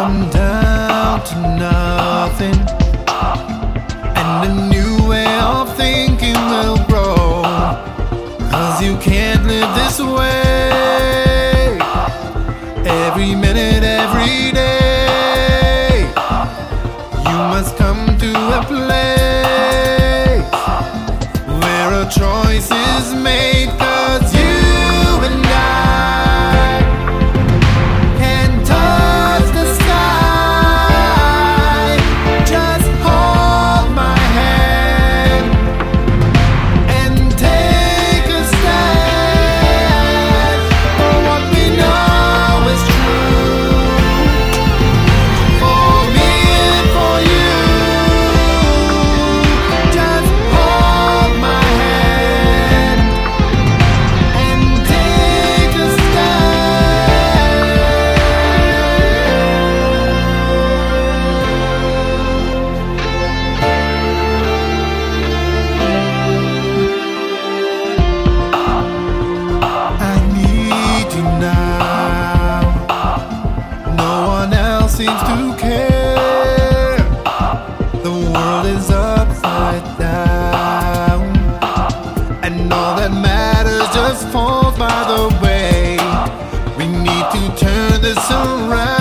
come down tonight. to care. The world is upside down, and all that matters just falls by the way. We need to turn this around.